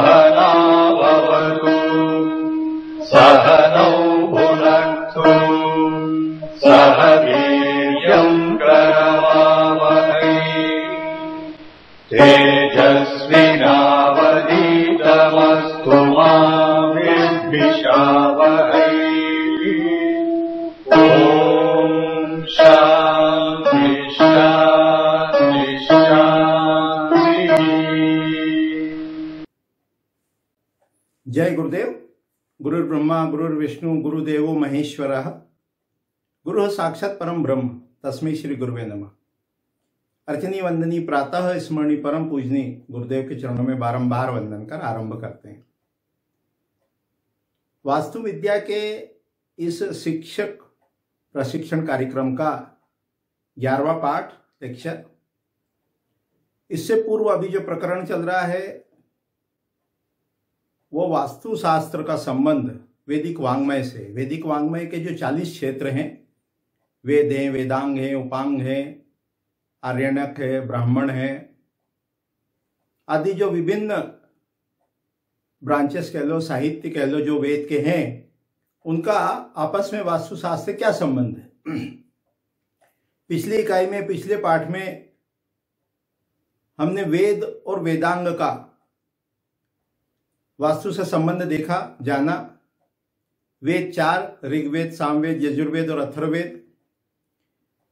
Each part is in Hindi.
Hare जय गुरुदेव। गुरुर् ब्रह्मा गुरुर्विष्णु गुरुदेवो महेश्वर। गुरु साक्षात परम ब्रह्म। तस्मै श्री गुरुवे नमः। अर्चनी वंदनी प्रातः स्मरणी परम पूजनी गुरुदेव के चरणों में बारंबार वंदन कर आरंभ करते हैं। वास्तु विद्या के इस शिक्षक प्रशिक्षण कार्यक्रम का ग्यारहवा पाठ, लेक्चर। इससे पूर्व अभी जो प्रकरण चल रहा है वो वास्तु शास्त्र का संबंध वैदिक वांग्मय से। वैदिक वांग्मय के जो चालीस क्षेत्र हैं, वेद हैं वेदांग हैं उपांग हैं आर्यणक है, ब्राह्मण है, आदि जो विभिन्न ब्रांचेस कह लो, साहित्य कह लो, जो वेद के हैं, उनका आपस में वास्तुशास्त्र क्या संबंध है? पिछली इकाई में, पिछले पाठ में हमने वेद और वेदांग का वास्तु से संबंध देखा, जाना। वेद चार ऋग्वेद, सामवेद, यजुर्वेद और अथर्वेद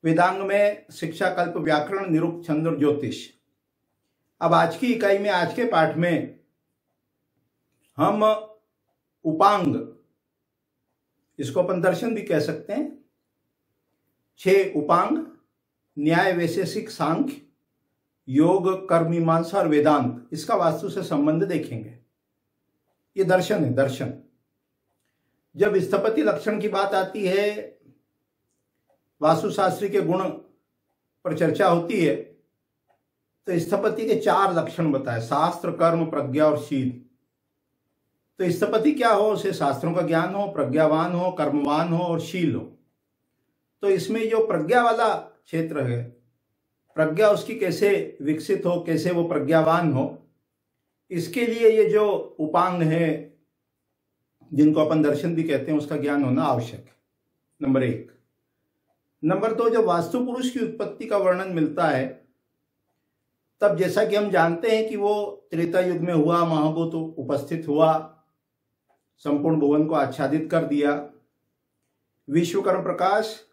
वेदांग में शिक्षा कल्प व्याकरण, निरुक्त, छंद और ज्योतिष। अब आज की इकाई में, आज के पाठ में हम उपांग, इसको अपन दर्शन भी कह सकते हैं। छह उपांग, न्याय वैशेषिक सांख्य, योग, कर्म, मीमांसा और वेदांत, इसका वास्तु से संबंध देखेंगे। ये दर्शन है, दर्शन। जब स्थपति लक्षण की बात आती है, वास्तुशास्त्री के गुण पर चर्चा होती है तो स्थपति के चार लक्षण बताए, शास्त्र, कर्म, प्रज्ञा और शील। तो स्थपति क्या हो, उसे शास्त्रों का ज्ञान हो, प्रज्ञावान हो, कर्मवान हो और शील हो। तो इसमें जो प्रज्ञा वाला क्षेत्र है, प्रज्ञा उसकी कैसे विकसित हो, कैसे वो प्रज्ञावान हो इसके लिए ये जो उपांग है, जिनको अपन दर्शन भी कहते हैं, उसका ज्ञान होना आवश्यक है। नंबर एक। नंबर दो, जब वास्तु पुरुष की उत्पत्ति का वर्णन मिलता है, तब जैसा कि हम जानते हैं कि वो त्रेता युग में हुआ, महाभूत तो उपस्थित हुआ, संपूर्ण भुवन को आच्छादित कर दिया। विश्वकर्म प्रकाश,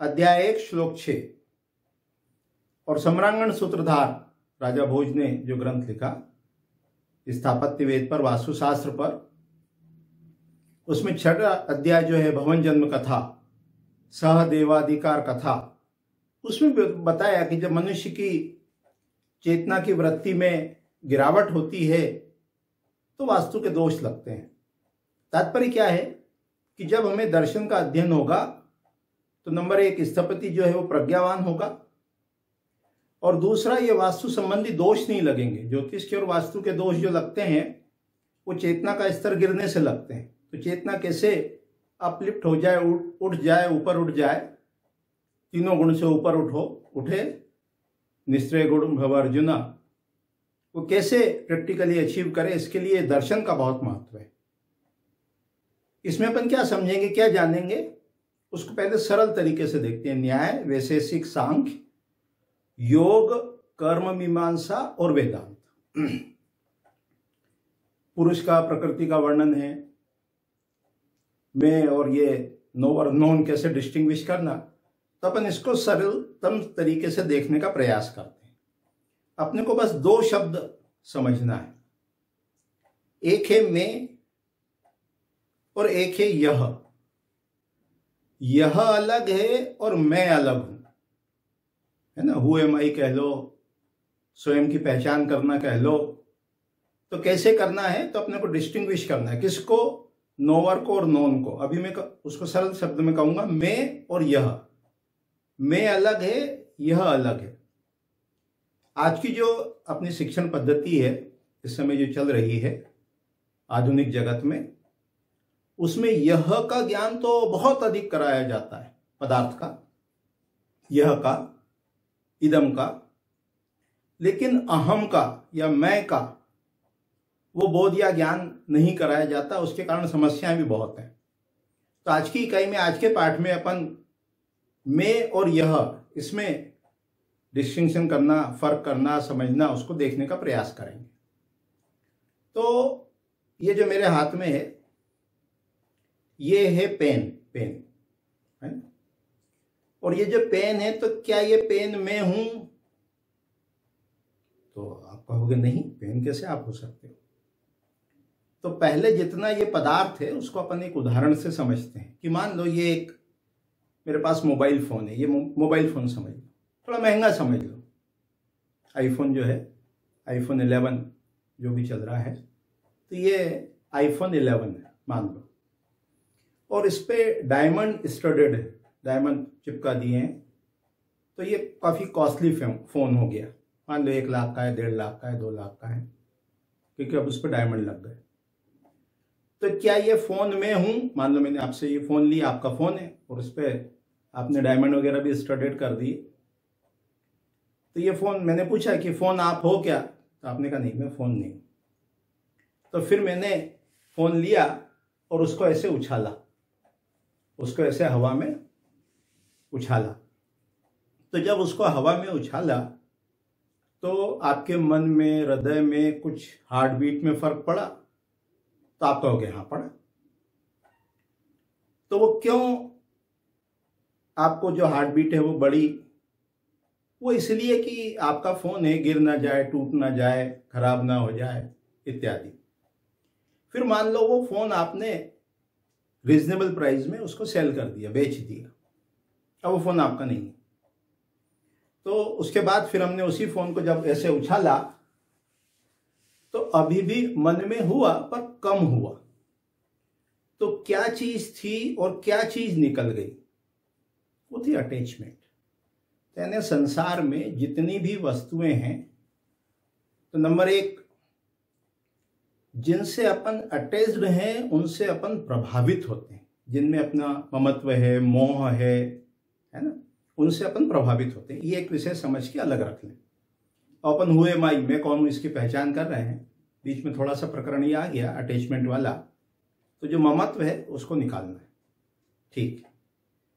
अध्याय एक, श्लोक छ और सम्रांगण सूत्रधार राजा भोज ने जो ग्रंथ लिखा स्थापत्य वेद पर, वास्तुशास्त्र पर। उसमें छठा अध्याय जो है, भवन जन्म कथा सहदेवाधिकार कथा। उसमें बताया कि जब मनुष्य की चेतना की वृत्ति में गिरावट होती है तो वास्तु के दोष लगते हैं। तात्पर्य क्या है? कि जब हमें दर्शन का अध्ययन होगा तो नंबर एक, स्थपति जो है, वो प्रज्ञावान होगा। और दूसरा, ये वास्तु संबंधी दोष नहीं लगेंगे। ज्योतिष के और वास्तु के दोष जो लगते हैं, वो चेतना का स्तर गिरने से लगते हैं। तो चेतना कैसे अपलिफ्ट हो जाए, उठ उठ जाए, ऊपर उठ जाए, तीनों गुण से ऊपर उठो, उठे निश्चय गुण भव अर्जुना वो कैसे प्रैक्टिकली अचीव करे, इसके लिए दर्शन का बहुत महत्व है। इसमें अपन क्या समझेंगे, क्या जानेंगे? उसको पहले सरल तरीके से देखते हैं। न्याय, वैशेषिक, सांख्य योग, कर्म, मीमांसा और वेदांत। पुरुष का प्रकृति का वर्णन है। मैं और ये नो और नोन कैसे डिस्टिंग्विश करना? तो अपन इसको सरलतम तरीके से देखने का प्रयास करते हैं। अपने को बस दो शब्द समझना है। एक है मैं और एक है यह। यह अलग है और मैं अलग हूँ। है ना? हु एम आई कह लो, स्वयं की पहचान करना कह लो। तो कैसे करना है? तो अपने को डिस्टिंग्विश करना है। किसको? नोवर को और नोन को। अभी मैं उसको सरल शब्द में कहूँगा, मैं और यह। मैं अलग है, यह अलग है। आज की जो अपनी शिक्षण पद्धति है, इस समय जो चल रही है, आधुनिक जगत में, उसमें यह का ज्ञान तो बहुत अधिक कराया जाता है, पदार्थ का। यह का इदम का, लेकिन अहम का या मैं का, वो बोध या ज्ञान नहीं कराया जाता, उसके कारण समस्याएँ भी बहुत हैं। तो आज की इकाई में, आज के पाठ में अपन मैं और यह, इसमें डिस्टिंक्शन करना, फ़र्क करना, समझना, उसको देखने का प्रयास करेंगे। तो ये जो मेरे हाथ में है, ये है पेन पेन। और ये जो पेन है तो क्या ये पेन मैं हूँ? तो आप कहोगे, नहीं, पेन कैसे आप हो सकते हो? तो पहले जितना ये पदार्थ है, उसको अपन एक उदाहरण से समझते हैं कि मान लो ये एक, मेरे पास मोबाइल फ़ोन है, ये मोबाइल फ़ोन समझ लो, थोड़ा महँगा समझ लो। आईफोन जो है आईफोन 11 जो भी चल रहा है तो ये आईफोन 11 है, मान लो। और इस पर डायमंड स्टडेड है। डायमंड चिपका दिए हैं। तो ये काफ़ी कॉस्टली फ़ोन हो गया। मान लो एक लाख का है, डेढ़ लाख का है, दो लाख का है, क्योंकि अब उस पर डायमंड लग गए। तो क्या ये फ़ोन में हूँ? मान लो मैंने आपसे ये फ़ोन लिया, आपका फ़ोन है, और उस पर आपने डायमंड वगैरह भी स्टडेड कर दिए। तो ये फ़ोन, मैंने पूछा कि फ़ोन आप हो क्या? तो आपने कहा, नहीं, मैं फ़ोन नहीं तो फिर मैंने फ़ोन लिया और उसको ऐसे उछाला। उसको ऐसे हवा में उछाला। तो जब उसको हवा में उछाला तो आपके मन में, हृदय में कुछ हार्ट बीट में फ़र्क पड़ा? तो आप कहोगे हाँ पड़ा। तो वो क्यों आपको जो हार्ट बीट है वो बड़ी? वो इसलिए कि आपका फ़ोन है, गिर ना जाए, टूट ना जाए, खराब ना हो जाए, इत्यादि। फिर मान लो वो फ़ोन आपने रीजनेबल प्राइस में उसको सेल कर दिया, बेच दिया। अब वो फ़ोन आपका नहीं है। तो उसके बाद फिर हमने उसी फ़ोन को जब ऐसे उछाला तो अभी भी मन में हुआ पर कम हुआ। तो क्या चीज़ थी और क्या चीज़ निकल गई? वो थी अटैचमेंट यानी संसार में जितनी भी वस्तुएँ हैं तो नंबर एक, जिनसे अपन अटैच्ड हैं, उनसे अपन प्रभावित होते हैं। जिनमें अपना ममत्व है, मोह है है ना? उनसे अपन प्रभावित होते हैं। ये एक विषय समझ के अलग रख लें। अपन हुए माई, मैं कौन हूँ, इसकी पहचान कर रहे हैं। बीच में थोड़ा सा प्रकरण ये आ गया अटैचमेंट वाला। तो जो ममत्व है, उसको निकालना है। ठीक।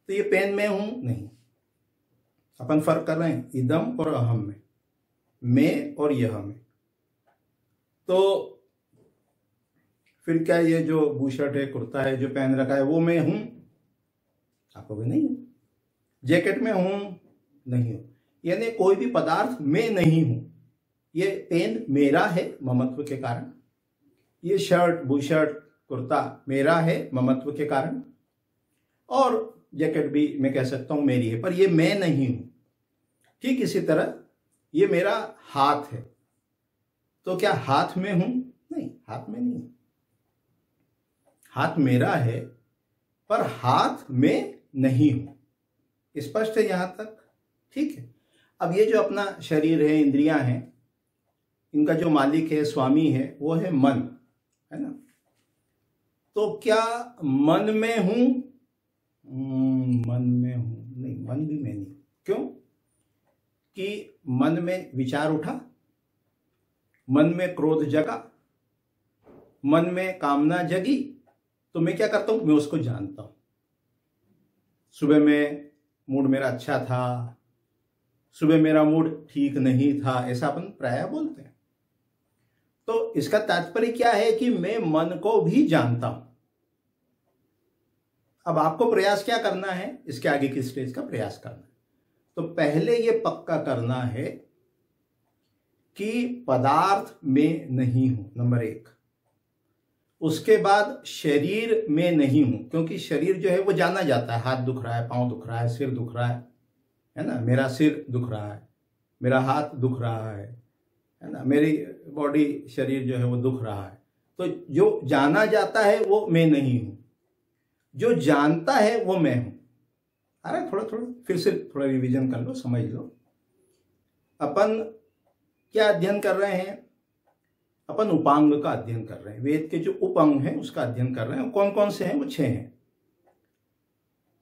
तो ये पेन में हूँ? नहीं। अपन फ़र्क कर रहे हैं, इदम और अहम में। मैं और यह में। तो फिर क्या ये जो बूशर्ट है, कुर्ता है, जो पहन रखा है, वो मैं हूँ? आप कहोगे नहीं जैकेट में हूँ, नहीं हूँ। यानी कोई भी पदार्थ मैं नहीं हूँ। ये पेन मेरा है, ममत्व के कारण। ये शर्ट बूशर्ट कुर्ता मेरा है, ममत्व के कारण। और जैकेट भी मैं कह सकता हूँ मेरी है, पर ये मैं नहीं हूँ। ठीक इसी तरह ये मेरा हाथ है। तो क्या हाथ में हूँ? नहीं, हाथ में नहीं। हाथ मेरा है, पर हाथ में नहीं हूँ। स्पष्ट है यहाँ तक? ठीक है। अब ये जो अपना शरीर है इंद्रियाँ हैं इनका जो मालिक है स्वामी है वो है मन है ना? तो क्या मन में हूँ? हम्म, मन में हूँ। नहीं मन भी मैं नहीं। क्यों? कि मन में विचार उठा मन में क्रोध जगा मन में कामना जगी तो मैं क्या करता हूँ? मैं उसको जानता हूँ। सुबह में मूड मेरा अच्छा था, सुबह मेरा मूड ठीक नहीं था, ऐसा अपन प्राय बोलते हैं। तो इसका तात्पर्य क्या है कि मैं मन को भी जानता हूँ। अब आपको प्रयास क्या करना है? इसके आगे की स्टेज का प्रयास करना है? तो पहले यह पक्का करना है कि पदार्थ में नहीं हूँ, नंबर एक। उसके बाद शरीर में नहीं हूँ, क्योंकि शरीर जो है वो जाना जाता है। हाथ दुख रहा है, पाँव दुख रहा है, सिर दुख रहा है है ना? मेरा सिर दुख रहा है, मेरा हाथ दुख रहा है है ना? मेरी बॉडी शरीर जो है वो दुख रहा है। तो जो जाना जाता है वो मैं नहीं हूँ। जो जानता है वो मैं हूँ। अरे थोड़ा थोड़ा, फिर से थोड़ा रिवीजन कर लो, समझ लो। अपन क्या अध्ययन कर रहे हैं? अपन उपांग का अध्ययन कर रहे हैं। वेद के जो उपांग हैं, उसका अध्ययन कर रहे हैं। कौन कौन से हैं? वो छह हैं।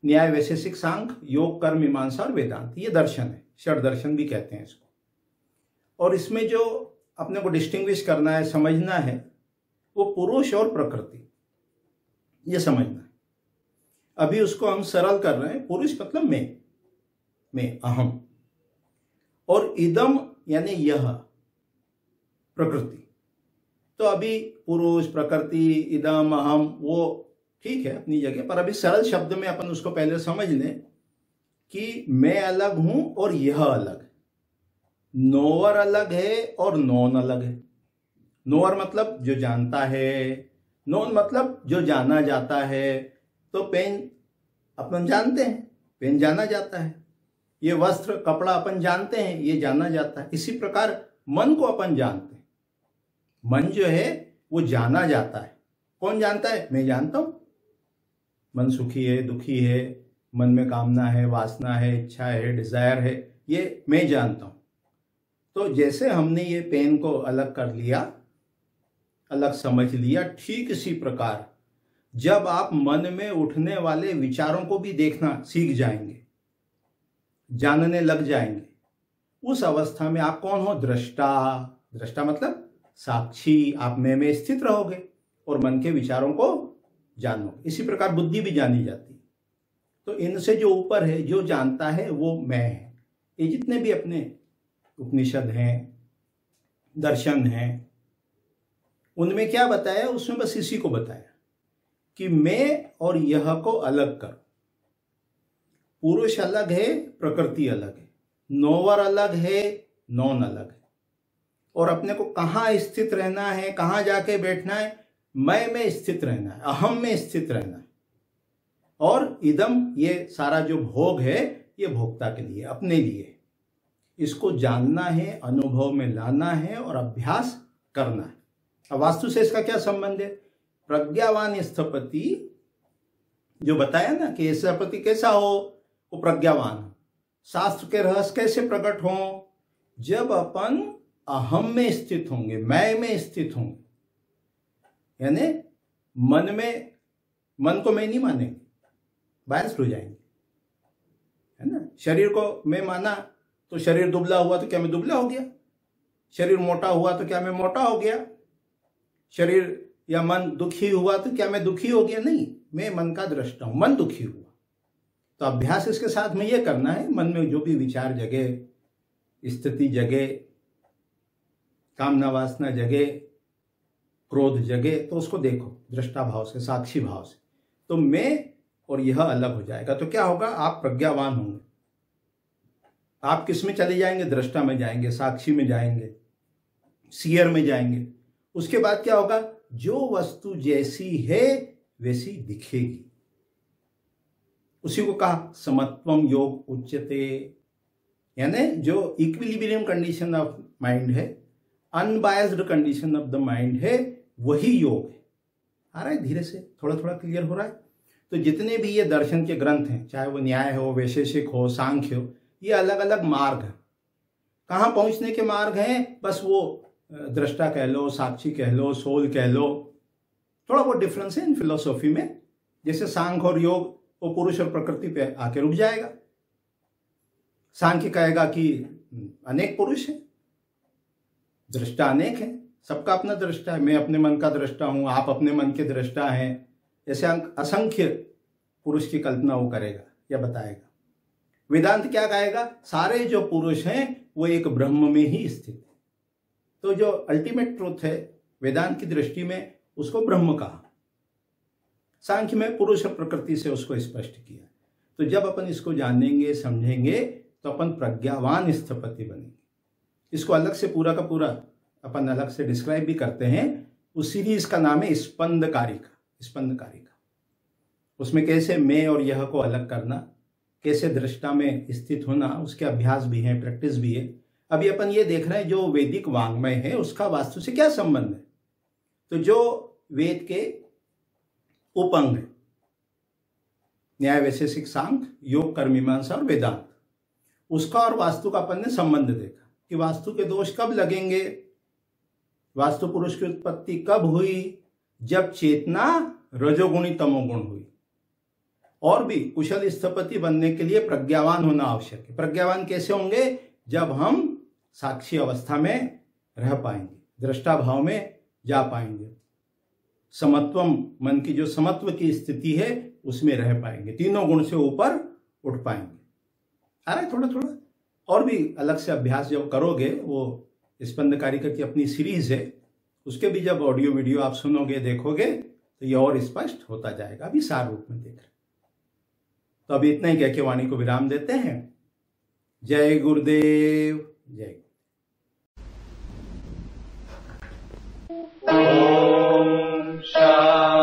न्याय वैशेषिक सांख योग, कर्म, मीमांसा और वेदांत। ये दर्शन है। षड दर्शन भी कहते हैं इसको। और इसमें जो अपने को डिस्टिंग्विश करना है, समझना है, वो पुरुष और प्रकृति। ये समझना है। अभी उसको हम सरल कर रहे हैं, पुरुष मतलब मैं। मैं, अहम। और इदम यानी यह, प्रकृति। तो अभी पुरुष, प्रकृति, इदम, अहम, वो ठीक है अपनी जगह, पर अभी सरल शब्द में अपन उसको पहले समझ लें कि मैं अलग हूँ और यह अलग नोअर अलग है और नॉन अलग है। नोअर मतलब जो जानता है, नॉन मतलब जो जाना जाता है। तो पेन अपन जानते हैं, पेन जाना जाता है। ये वस्त्र, कपड़ा अपन जानते हैं, ये जाना जाता है। इसी प्रकार मन को अपन जानते हैं। मन जो है, वो जाना जाता है। कौन जानता है? मैं जानता हूँ। मन सुखी है, दुखी है, मन में कामना है, वासना है, इच्छा है डिज़ायर है, ये मैं जानता हूँ। तो जैसे हमने ये पेन को अलग कर लिया, अलग समझ लिया, ठीक इसी प्रकार जब आप मन में उठने वाले विचारों को भी देखना सीख जाएँगे, जानने लग जाएँगे, उस अवस्था में आप कौन हो? दृष्टा। दृष्टा मतलब साक्षी आप में में स्थित रहोगे और मन के विचारों को जानोगे। इसी प्रकार बुद्धि भी जानी जाती तो इनसे जो ऊपर है, जो जानता है, वो मैं है। ये जितने भी अपने उपनिषद हैं, दर्शन हैं, उनमें क्या बताया? उसमें बस इसी को बताया कि मैं और यह को अलग कर। पुरुष अलग है, प्रकृति अलग है। नोवर अलग है, नॉन अलग है। और अपने को कहाँ स्थित रहना है, कहाँ जाके बैठना है, मैं में स्थित रहना है, अहम में स्थित रहना है। और इदम, ये सारा जो भोग है, ये भोक्ता के लिए, अपने लिए। इसको जानना है, अनुभव में लाना है और अभ्यास करना है। अब वास्तु से इसका क्या संबंध है? प्रज्ञावान स्थपति, जो बताया ना कि स्थपति कैसा हो, वो प्रज्ञावान। शास्त्र के रहस्य कैसे प्रकट हो? जब अपन अहम में स्थित होंगे, मैं में स्थित होंगे यानी मन में, मन को मैं नहीं मानेंगे बायस हो जाएँगे। है ना? शरीर को मैं माना तो शरीर दुबला हुआ तो क्या मैं दुबला हो गया? शरीर मोटा हुआ तो क्या मैं मोटा हो गया? शरीर या मन दुखी हुआ तो क्या मैं दुखी हो गया? नहीं, मैं मन का दृष्टा हूँ, मन दुखी हुआ। तो अभ्यास इसके साथ में यह करना है, मन में जो भी विचार जगे, स्थिति जगे कामना वासना जगे, क्रोध जगे तो उसको देखो, दृष्टा भाव से, साक्षी भाव से। तो मैं और यह अलग हो जाएगा। तो क्या होगा? आप प्रज्ञावान होंगे। आप किसमें चले जाएँगे? दृष्टा में जाएँगे, साक्षी में जाएँगे, सियर में जाएँगे। उसके बाद क्या होगा? जो वस्तु जैसी है, वैसी दिखेगी। उसी को कहा समत्वम योग उच्चते यानी जो इक्विलिब्रियम कंडीशन ऑफ़ माइंड है unbiased condition of the mind है, वही योग है। आ रहा है धीरे से थोड़ा थोड़ा क्लियर हो रहा है? तो जितने भी ये दर्शन के ग्रंथ हैं, चाहे वो न्याय हो, वैशेषिक हो, सांख्य हो, ये अलग अलग मार्ग है। कहाँ पहुँचने के मार्ग हैं? बस वो दृष्टा कह लो, साक्षी कह लो, सोल कह लो। थोड़ा बहुत डिफरेंस है इन फिलोसॉफी में। जैसे सांख और योग, वो पुरुष और प्रकृति पे आके रुक जाएगा। सांख्य कहेगा कि, अनेक पुरुष है। दृष्टा अनेक है। सबका अपना दृष्टा है। मैं अपने मन का दृष्टा हूँ, आप अपने मन के दृष्टा हैं। ऐसे असंख्य पुरुष की कल्पना वो करेगा, या बताएगा। वेदांत क्या कहेगा? सारे जो पुरुष हैं, वो एक ब्रह्म में ही स्थित है। तो जो अल्टीमेट ट्रूथ है, वेदांत की दृष्टि में, उसको ब्रह्म कहा। सांख्य में पुरुष प्रकृति से उसको स्पष्ट किया। तो जब अपन इसको जानेंगे, समझेंगे तो अपन प्रज्ञावान स्थपति बनेंगे। इसको अलग से पूरा का पूरा अपन अलग से डिस्क्राइब भी करते हैं, उस सीरीज़ का नाम है स्पंद कारिका स्पंद कारिका उसमें कैसे मैं और यह को अलग करना, कैसे दृष्टा में स्थित होना, उसके अभ्यास भी हैं प्रैक्टिस भी है। अभी अपन ये देख रहे हैं जो वैदिक वांग्मय है, उसका वास्तु से क्या संबंध है? तो जो वेद के उपंग न्याय वैशेषिक सांख योग, कर्मीमांसा और वेदांत, उसका और वास्तु का अपन ने संबंध देखा। कि वास्तु के दोष कब लगेंगे? वास्तु पुरुष की उत्पत्ति कब हुई? जब चेतना रजोगुणी तमोगुण हुई। और भी कुशल स्थपति बनने के लिए प्रज्ञावान होना आवश्यक है। प्रज्ञावान कैसे होंगे? जब हम साक्षी अवस्था में रह पाएँगे दृष्टा भाव में जा पाएँगे। समत्वम, मन की जो समत्व की स्थिति है, उसमें रह पाएँगे। तीनों गुण से ऊपर उठ पाएँगे। आ रहा है थोड़ा थोड़ा और भी अलग से अभ्यास जब करोगे, वो स्पंद कारिका की अपनी सीरीज़ है, उसके भी जब ऑडियो वीडियो आप सुनोगे, देखोगे तो ये और स्पष्ट होता जाएगा। अभी सार रूप में देख रहे तो अभी इतना ही कह के वाणी को विराम देते हैं। जय गुरुदेव। जय शा